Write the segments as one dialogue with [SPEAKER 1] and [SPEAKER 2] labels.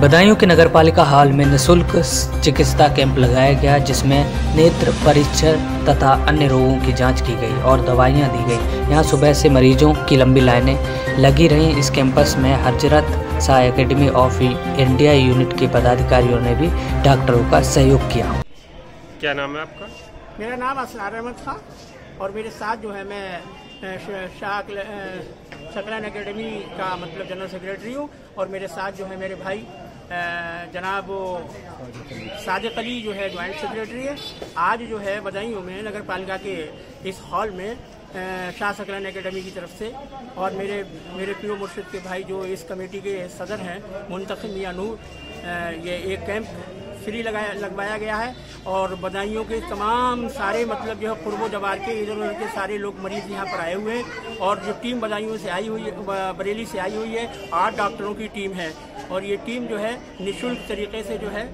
[SPEAKER 1] बदायूं के नगरपालिका हॉल में निशुल्क चिकित्सा कैंप लगाया गया जिसमें नेत्र परीक्षण तथा अन्य रोगों की जाँच की गई और दवाइयाँ दी गई। यहाँ सुबह से मरीजों की लंबी लाइनें लगी रहीं। इस कैंपस में Hazrat Shah academy of India unit के पदाधिकारियों ने भी डॉक्टरों का सहयोग किया।
[SPEAKER 2] क्या नाम है आपका?
[SPEAKER 3] मेरा नाम असरार अहमद खां और मेरे साथ जो है मैं अ, श- शाह अकल- अ, शकलान एकेडमी का मतलब जनरल सेक्रेटरी हूँ और मेरे साथ जो है मेरे भाई जनाब वो सादिक अली जो है ज्वाइंट सेक्रेटरी है। आज जो है बदायूं में नगर पालिका के इस हॉल में शाह सकलान एकेडमी की तरफ़ से और मेरे मेरे पीओ मुर्शिद के भाई जो इस कमेटी के सदर हैं मुंतखब मियाँ नूर ये एक कैंप फ्री लगाया लगवाया गया है। और बदायूं के तमाम सारे मतलब जो है पूर्वो जवार के इधर उधर के सारे लोग मरीज़ यहाँ पर आए हुए हैं और जो टीम बदायूं से आई हुई है बरेली से आई हुई है आठ डॉक्टरों की टीम है। और ये टीम जो है निशुल्क तरीके से जो है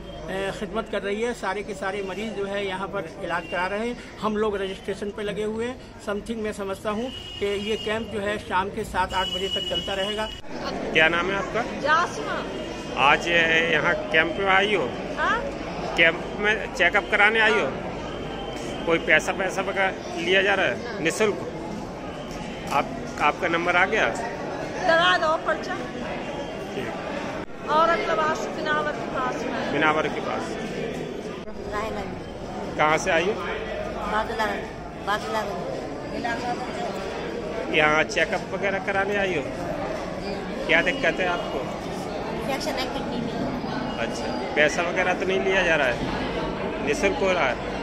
[SPEAKER 3] खिदमत कर रही है। सारे के सारे मरीज़ जो है यहाँ पर इलाज करा रहे हैं। हम लोग रजिस्ट्रेशन पे लगे हुए हैं। समथिंग मैं समझता हूँ कि ये कैंप जो है शाम के सात आठ बजे तक चलता रहेगा।
[SPEAKER 2] क्या नाम है आपका?
[SPEAKER 4] जासमा।
[SPEAKER 2] आज यहाँ कैंप में आई हो?
[SPEAKER 4] हाँ।
[SPEAKER 2] कैंप में चेकअप कराने आई हो? कोई पैसा पैसा वगैरह लिया जा रहा है? निशुल्क? आप आपका नंबर आ गया?
[SPEAKER 4] लगा दो पर्चा।
[SPEAKER 2] ठीक।
[SPEAKER 4] और बिनावर के पास
[SPEAKER 2] बिनावर के पास। कहाँ से आई हो? यहाँ चेकअप वगैरह कराने आई हो? क्या दिक्कत है आपको
[SPEAKER 5] इंफेक्शन है किडनी में
[SPEAKER 2] अच्छा। पैसा वगैरह तो नहीं लिया जा रहा है? निःशुल्क हो रहा है?